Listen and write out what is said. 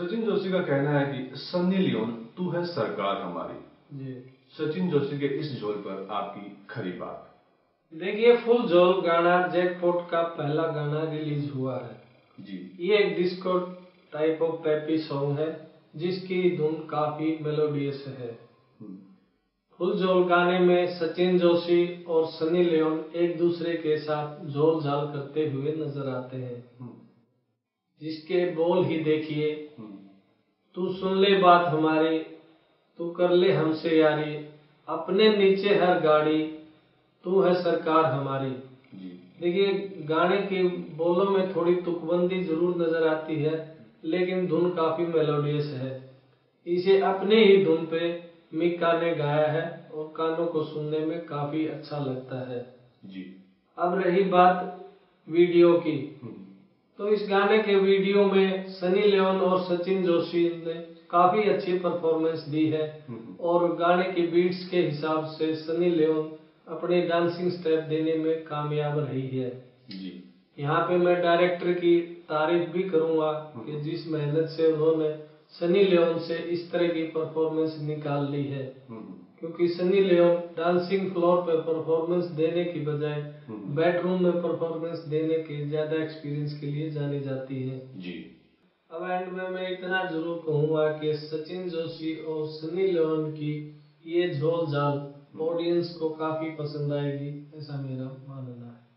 सचिन जोशी का कहना है कि सन्नी लियोन तू है सरकार हमारी। जी। सचिन जोशी के इस झोल पर आपकी खरी बात। देखिए फुल झोल गाना जैकपॉट का पहला गाना रिलीज़ हुआ है। जी। ये एक disco type of peppy song है जिसकी धुन काफ़ी मेलोडियस है। हम्म, फुल झोल गाने में सचिन जोशी और सनी लियोन एक दूसरे के साथ झोल झाल करते हुए नज़र आते हैं। हम्म, जिसके बोल ही देखिए हम्म, तू सुन ले बात हमारी तू कर ले हमसे यारी अपने नीचे हर गाड़ी तू है सरकार हमारी। देखिए गाने के बोलों में थोड़ी तुकबंदी ज़रूर नज़र आती है लेकिन धुन काफ़ी मेलोडियस है। इसे अपने ही धुन पे मिका ने गाया है और कानों को सुनने में काफ़ी अच्छा लगता है। जी। अब रही बात वीडियो की। हम्म, तो इस गाने के वीडियो में सनी लियोन और सचिन जोशी ने काफ़ी अच्छी परफॉर्मेंस दी है। हम्म, और गाने की बीट्स के हिसाब से सनी लियोन अपने डांसिंग स्टेप देने में कामयाब रही है। जी। यहाँ पे मैं डायरेक्टर की तारीफ़ भी करूँगा कि जिस मेहनत से उन्होंने सनी लियोन से इस तरह की परफॉर्मेंस निकाल ली है। हम्म, क्योंकि सनी लियोन डांसिंग फ्लोर पे परफॉर्मेंस देने की बजाय हम्म, बेडरूम में परफॉर्मेंस देने के ज़्यादा एक्सपीरियंस के लिए जानी जाती है। जी। अब एंड में मैं इतना ज़रूर कहूँगा कि सचिन जोशी और सनी लियोन की ये झोल झाल ऑडियंस को काफ़ी पसंद आएगी ऐसा मेरा मानना है।